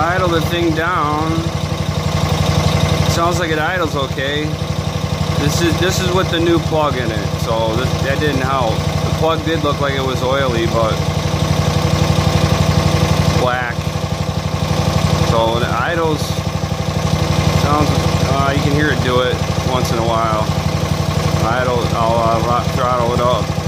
idle the thing down. Sounds like it idles okay. This is this is with the new plug in it, so this, that didn't help. The plug did look like it was oily, but black. So the idles sounds. Uh, you can hear it do it once in a while. Idle. I'll uh, throttle it up.